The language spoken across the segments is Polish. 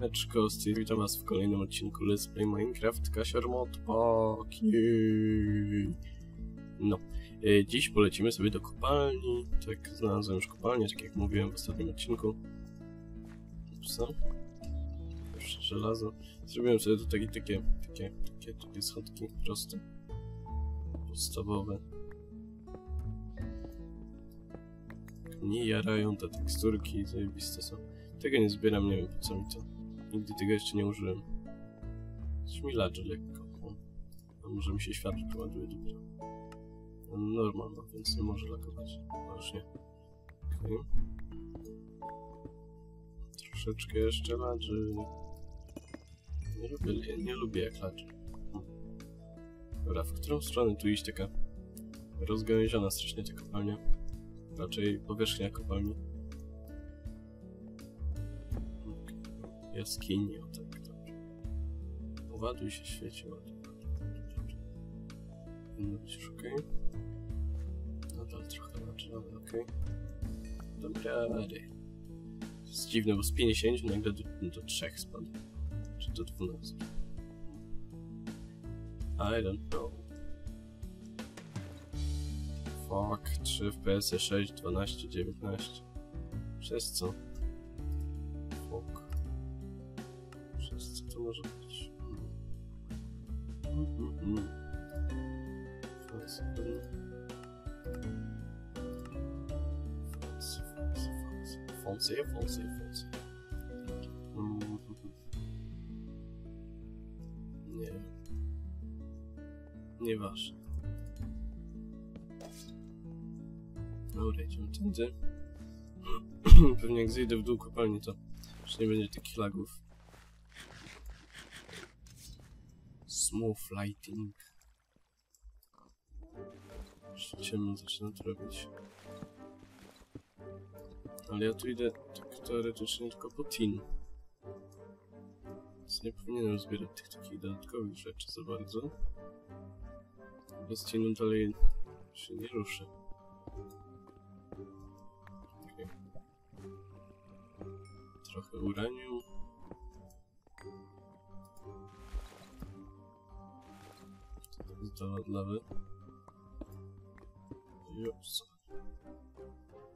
Eczko, Steve, witam was w kolejnym odcinku Let's Play Minecraft Kasior Modpack. No, e, dziś polecimy sobie do kopalni. Tak, znalazłem już kopalnię, tak jak mówiłem w ostatnim odcinku. Upsa. Jeszcze żelazo. Zrobiłem sobie tutaj takie, takie, takie, takie schodki proste. Podstawowe. Nie jarają te teksturki, zajebiste są. Tego nie zbieram, nie wiem po co mi to. Nigdy tego jeszcze nie użyłem. Śmilacze lekko. O. A może mi się światło przeładuje dopiero. No, Normal ma, więc nie może lakować. Właśnie. Okej. Troszeczkę jeszcze ladży. Nie lubię, nie lubię jak ladży. Hm. Dobra, w którą stronę tu iść taka rozgałęziona strasznie ta kopalnia? Raczej powierzchnia kopalni. Jaskini, o tak, dobrze. Ładuj się, świeci, dobrze. Powinno być już okej. Nadal trochę ładnie, ale okej. Dobra. To jest dziwne, bo z 50 nagle do, do 3 spadł. Czy do 12. I don't know. Fuck, 3 FPS, 6, 12, 19. Przez co? Fancy, fancy. Mm, Nie wiem. Nieważne. Dobra, idziemy tędy. Pewnie jak zejdę w dół kopalni, to już nie będzie takich lagów. Smooth lighting. Już ciemno zaczyna to robić. Ale ja tu idę tak teoretycznie tylko po tin. Więc nie powinienem zbierać tych takich dodatkowych rzeczy za bardzo. Bez tinu dalej się nie ruszę. Okej. Trochę uranium. Jest do lawy? Jups.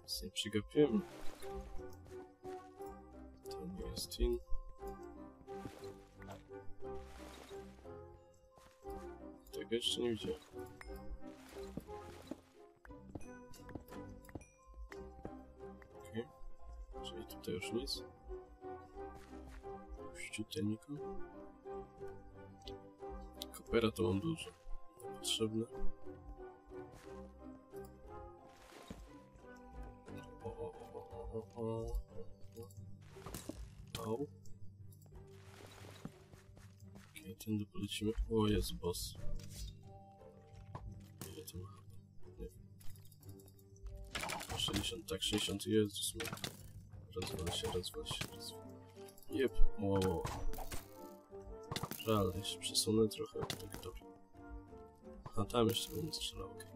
Nic nie przegapiłem. To nie jest tin. Tego jeszcze nie widziałem. Okej. Czyli tutaj już nic. Ściuteńko. Kopera to mam dużo. Potrzebne. O, o, o, o, o. Okej, tędy polecimy. O, jest boss. Ile to ma? Nie wiem. 60, tak, 60, Jezus mój. Rozwal się, rozwal się, rozwal. Jep, wow. Żal, się przesunę trochę, tak dobrze. A tam jeszcze będę strzelał, okej. Wow,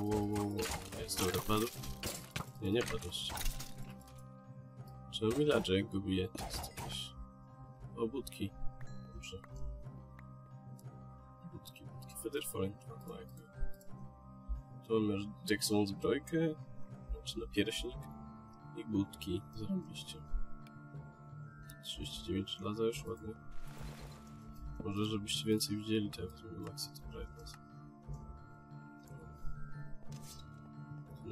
wow, wow, wow. Jest, dobra, padł. Nie, nie padł jeszcze. Czemu mi ladże jak go bije? To jest jakieś... O, budki. Dobrze. Budki, budki. Jakby. Tu mamy już Jackson zbrojkę, znaczy napierśnik i budki. Zarobiście. 39 żelaza już ładnie. Może żebyście więcej widzieli, to ja wezmę Maxi to Brightness.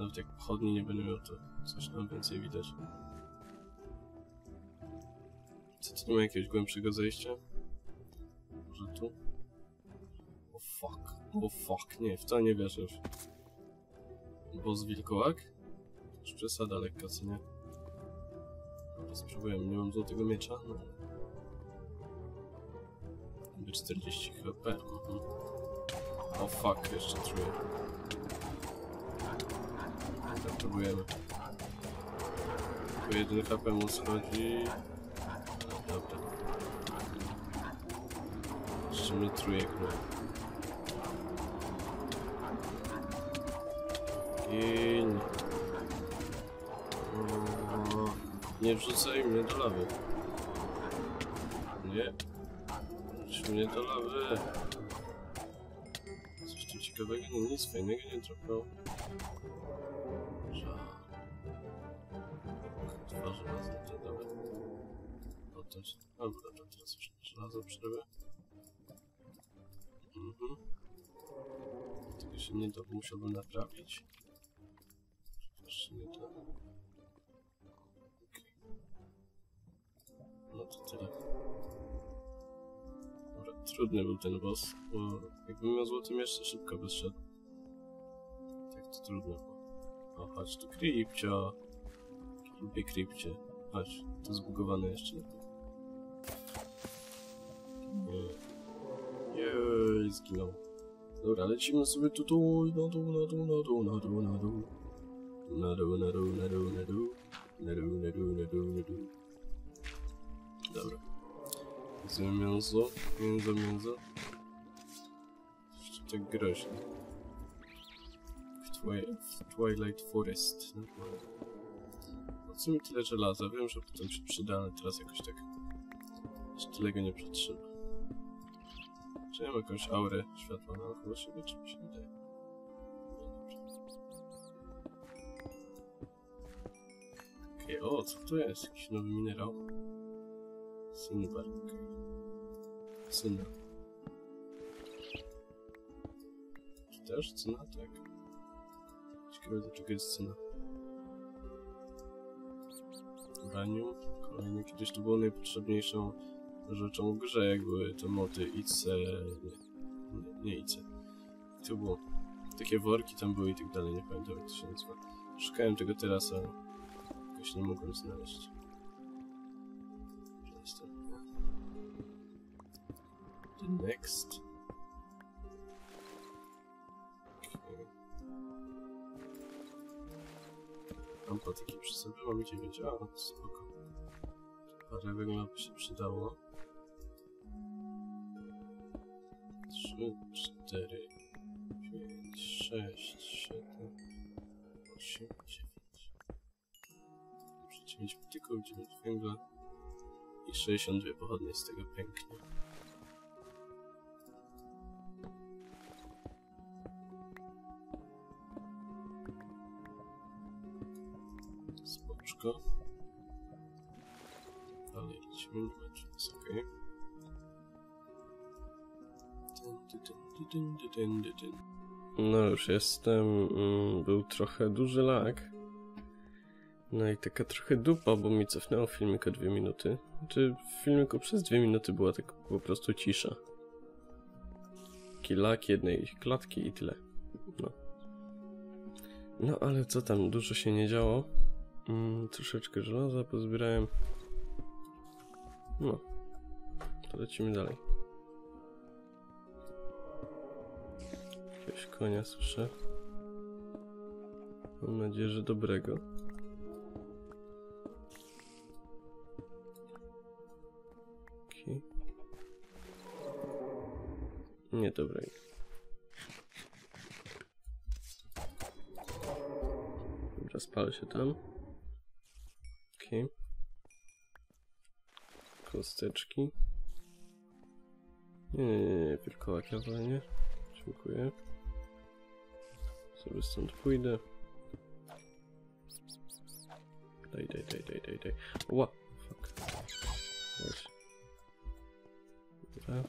Nawet jak pochodni nie będę miał, to coś tam więcej widać. Co tu nie ma jakiegoś głębszego zejścia? Może tu? O fuck. O fuck, nie, w to nie wierzę już. Boss wilkołak? To już przesada lekka, co nie? Dobra, spróbujemy, nie mam złotego miecza? No. By 40 HP. Mhm. O fuck, jeszcze czuję. Dobra, próbujemy. Tylko jedyny HP mu schodzi. Dobra. Jeszcze mnie truje no. Gin. Nie wrzucaj mnie do lawy. Nie. Wrzuć mnie do lawy. Coś tu ciekawego? Nie, nic fajnego nie trafiało. Potem... Albo dobra, teraz już żelazo przerwę. Mhm. Tego się nie bo musiałbym naprawić. Jeszcze nie da. Okej. No to tyle. Dobra, trudny był ten boss, bo jakbym miał złoty miecz, to szybko by. Tak to trudno było. O, chodź tu, Kripcio. Lubię Kripcie. Chodź, to zbugowane jeszcze zginął. Dobra, lecimy sobie tu, tu, na dół, na dół, na dół, na dół, na dół. Na dół, na dół, na dół, na dół. Na dół, na dół, na dół, na dół. Dobra. Zjem mięso, mięso, mięso. Jeszcze tak groźnie. W, twi w Twilight Forest. Normalnie. Po co mi tyle żelaza? Wiem, że potem się przyda, ale teraz jakoś tak... Aż tyle go nie przetrzyma. Czy ja mam jakąś aurę światła naokoło siebie, czy mi się wydaje? Okej, o, co to jest? Jakiś nowy minerał? Cinnabar, okej. Cyna. Czy też cyna? Tak. Ciekawe do czego jest cyna. Uranium. Kolejnie kiedyś to było najpotrzebniejszą rzeczą w grze, jak były te moty IC... Nie, nie IC. To było... Takie worki tam były i tak dalej, nie pamiętam jak to się nazywa. Szukałem tego teraz, ale jakoś nie mogłem znaleźć. The next. Okay. Mam patyki przy sobie, mam 9, a spoko. Parę węgla by się przydało. 4, 5, 6, 7, 8, 9. Muszę 9 patyków, 9 węgla i 62 pochodnie z tego pęknie. Spoczko. Dalej nie będzie jest okej. No już jestem, mm, był trochę duży lag. No i taka trochę dupa, bo mi cofnęło filmik o dwie minuty. Czy w filmiku przez dwie minuty była tak po prostu cisza. Taki lag jednej klatki i tyle. No. No ale co tam, dużo się nie działo. Mm, troszeczkę żelaza pozbierałem. No. To lecimy dalej. Jakiegoś konia słyszę. Mam nadzieję, że dobrego. Okay. Niedobrego. Dobra, spalę się tam. Okay. Kosteczki. Nie, nie, nie, nie, ja wolę, Dziękuję. Sobie stąd pójdę. Daj, daj, daj, daj, daj, daj. Ła, fuck. Dobra.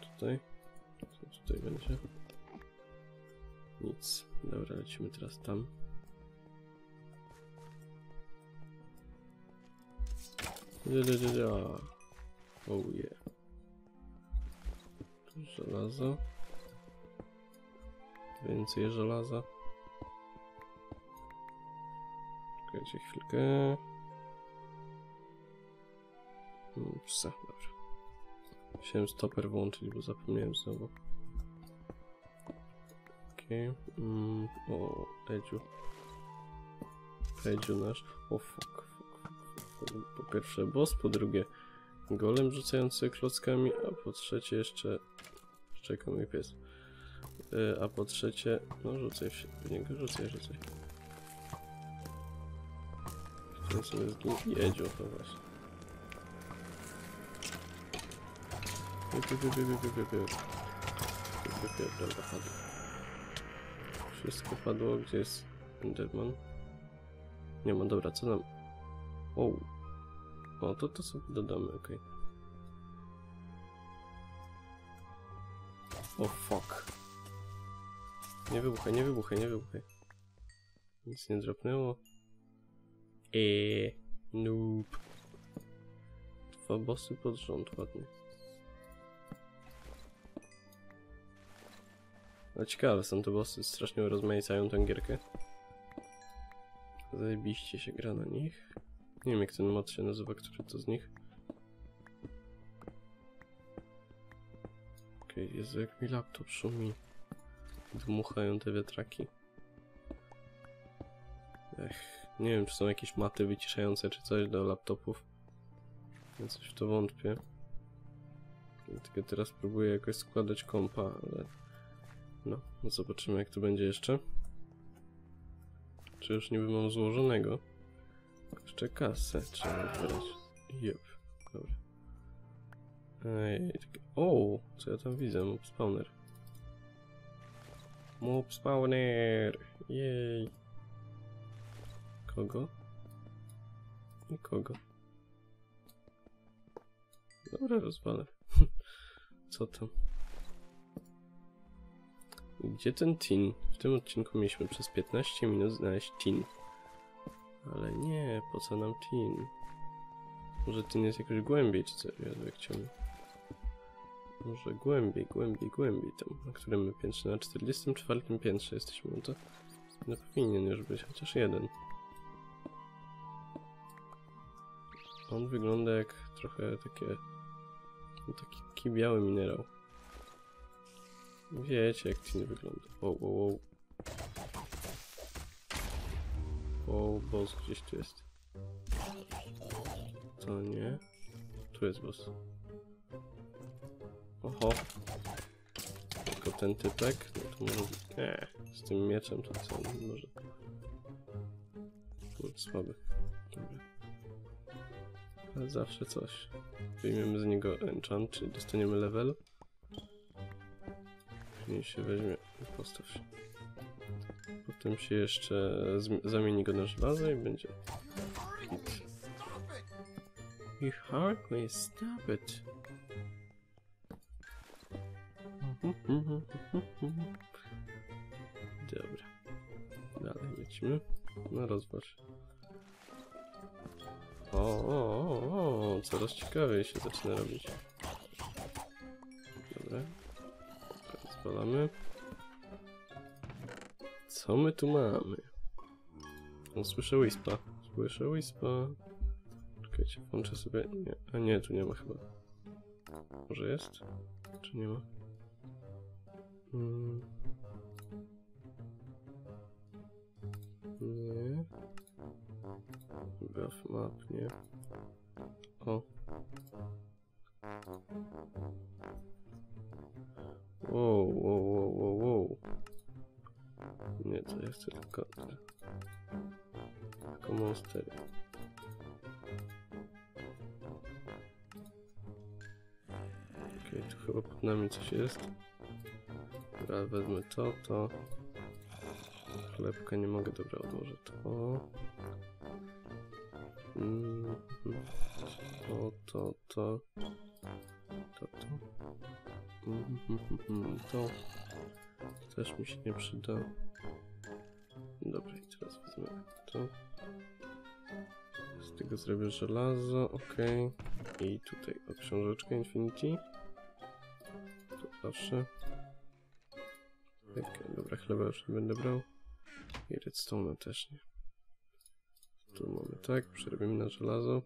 Tutaj. Co tutaj będzie? Nic. Dobra, lecimy teraz tam. Da, da, da, da. Oh yeah. Tu żelazo. Więcej żelaza. Czekajcie chwilkę. Psa, dobrze. Musiałem stoper włączyć, bo zapomniałem znowu. Okej. Okay. Mm, o, Edziu. Edziu nasz. O, fuck, fuck, fuck. Po pierwsze boss, po drugie golem rzucający klockami, a po trzecie jeszcze... Czeka mój pies. Yy, a po trzecie... No rzucaj się niego, rzucaj, rzucaj. Ten sobie z nim jedzie, no właśnie. Dobra, padło. Wszystko padło, gdzie jest Enderman? Nie ma, dobra, co nam... O, o to to sobie dodamy, okej. O fuck. Nie wybuchaj, nie wybuchaj, nie wybuchaj. Nic nie dropnęło. Eee, noob. Dwa bossy pod rząd, ładnie. No ciekawe są te bossy, strasznie rozmaicają tę gierkę. Zajebiście się gra na nich. Nie wiem jak ten mod się nazywa, który to z nich. Okej, okay, Jezu, jak mi laptop szumi. Dmuchają te wiatraki. Ech, nie wiem, czy są jakieś maty wyciszające czy coś do laptopów. Ja coś w to wątpię. Tylko teraz próbuję jakoś składać kompa, ale... No, no zobaczymy jak to będzie jeszcze. Czy już niby mam złożonego? Jeszcze kasę trzeba wybrać. Jep, dobra. Ej, tak- o, co ja tam widzę? Spawner. Mob spawner! Jej! Kogo? Nikogo. Dobra, rozwalę. Co tam? Gdzie ten tin? W tym odcinku mieliśmy przez 15 minut znaleźć tin. Ale nie, po co nam tin? Może tin jest jakoś głębiej, czy co? Ja jak ciągle. Może głębiej, głębiej, głębiej tam. Na którym my piętrze? Na 44 piętrze jesteśmy, no to no powinien już być chociaż jeden. On wygląda jak trochę takie... no taki, taki biały minerał. Wiecie jak tin wygląda. Wow, wow, wow. Wow, boss gdzieś tu jest. To nie. Tu jest boss. Oho. Tylko ten typek. No to może... Nie, z tym mieczem to co? Może... No, słaby. Dobra. Ale zawsze coś. Wyjmiemy z niego enchant, czyli dostaniemy level. Później się weźmie postaw się. Potem się jeszcze zamieni go na żelazo i będzie hit. You hardly stop it. Dobra. Dalej lecimy. No rozważ. O, o, o, o, coraz ciekawiej się zaczyna robić. Dobra. Rozwalamy. Co my tu mamy? Słyszę Wispa. Słyszę Wispa. Czekajcie, włączę sobie... Nie, a nie, tu nie ma chyba. Może jest? Czy nie ma? Mm. Nie. Buff map, nie. O. Wow, wow, wow, wow, wow. Nie, to jest tylko... Tylko monstery. Okej, tu chyba pod nami coś jest. Dobra, wezmę to, to. Chlebka nie mogę, dobra, odłożę to. Mm, To, to, to. To, to. Mm, mm, To też mi się nie przyda. Dobra, i teraz wezmę to. Z tego zrobię żelazo, ok. I tutaj książeczkę Infinity. Tu proszę. Tak, dobra, chleba już nie będę brał. I redstone'a też nie. Tu mamy tak, przerobimy na żelazo.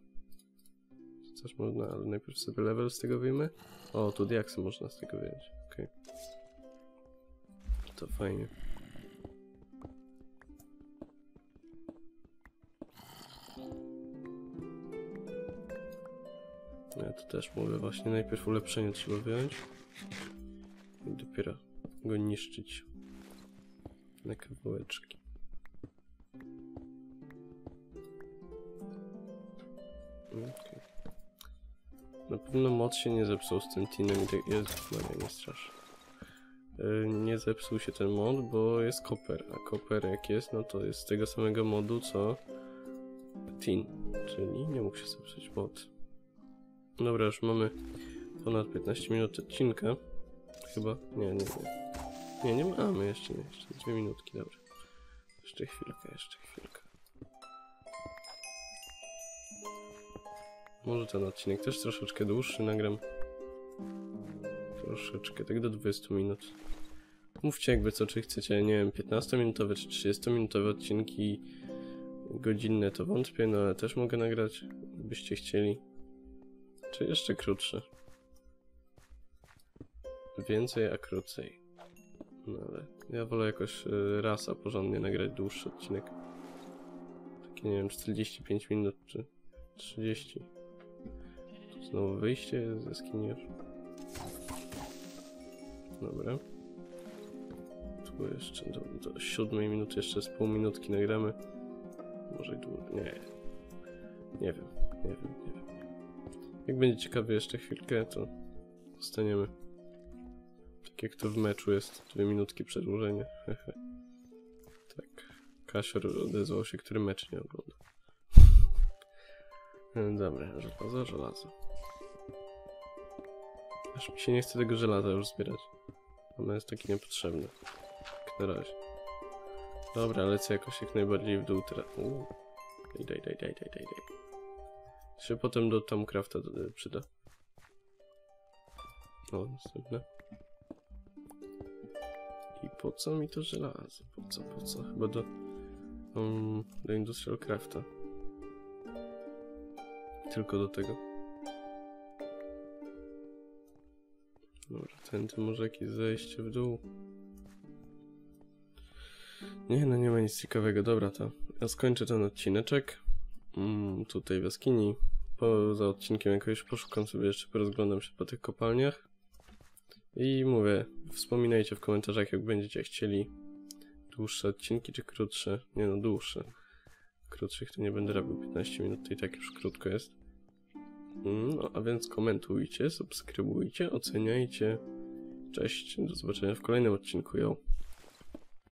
Coś można, ale najpierw sobie level z tego wyjmę. O, tu diaksy można z tego wyjąć, okej. To fajnie. Ja to też mówię, właśnie najpierw ulepszenie trzeba wyjąć. I dopiero go niszczyć na kawałeczki. Okej. Na pewno mod się nie zepsuł z tym tinem i tak jest. No nie, nie strasz. Yy, nie zepsuł się ten mod, bo jest koper, a koper jak jest, no to jest z tego samego modu co tin, czyli nie mógł się zepsuć mod. Dobra, już mamy ponad 15 minut odcinka. Chyba, nie, nie, nie. Nie, nie mamy jeszcze, nie, jeszcze dwie minutki, dobra. Jeszcze chwilkę, jeszcze chwilkę. Może ten odcinek też troszeczkę dłuższy nagram. Troszeczkę, tak do 20 minut. Mówcie jakby co, czy chcecie, nie wiem, 15-minutowe czy 30-minutowe odcinki. Godzinne to wątpię, no ale też mogę nagrać, byście chcieli. Czy jeszcze krótsze? Więcej, a krócej. No ale ja wolę jakoś y, raz, a porządnie nagrać dłuższy odcinek. Takie, nie wiem, 45 minut czy 30. Tu znowu wyjście ze jaskini już. Dobra. Tu jeszcze do, do siódmej minuty, jeszcze z pół minutki nagramy. Może i dłużej. Nie. Nie wiem, nie wiem, nie wiem. Jak będzie ciekawy jeszcze chwilkę, to zostaniemy. Jak to w meczu jest, dwie minutki przedłużenia. Hehe. tak. Kasior odezwał się, który mecz nie ogląda. E, Dobra, żelazo, żelazo. Aż mi się nie chce tego żelaza już zbierać. Ono jest takie niepotrzebne. Jak na razie. Dobra, lecę jakoś jak najbardziej w dół teraz. Daj, daj, daj, daj, daj, daj. Się potem do Tomcrafta do- przyda. O, następne. Po co mi to żelazo? Po co, po co? Chyba do... Um, do Industrial Crafta. Tylko do tego. Dobra, tędy może jakieś zejście w dół. Nie, no nie ma nic ciekawego. Dobra, to ja skończę ten odcineczek. Mm, tutaj w jaskini. Poza odcinkiem jakoś poszukam sobie jeszcze, porozglądam się po tych kopalniach. I mówię, wspominajcie w komentarzach, jak będziecie chcieli dłuższe odcinki, czy krótsze. Nie no, dłuższe. Krótszych to nie będę robił 15 minut, to i tak już krótko jest. Mm, No, a więc komentujcie, subskrybujcie, oceniajcie. Cześć, do zobaczenia w kolejnym odcinku, yo.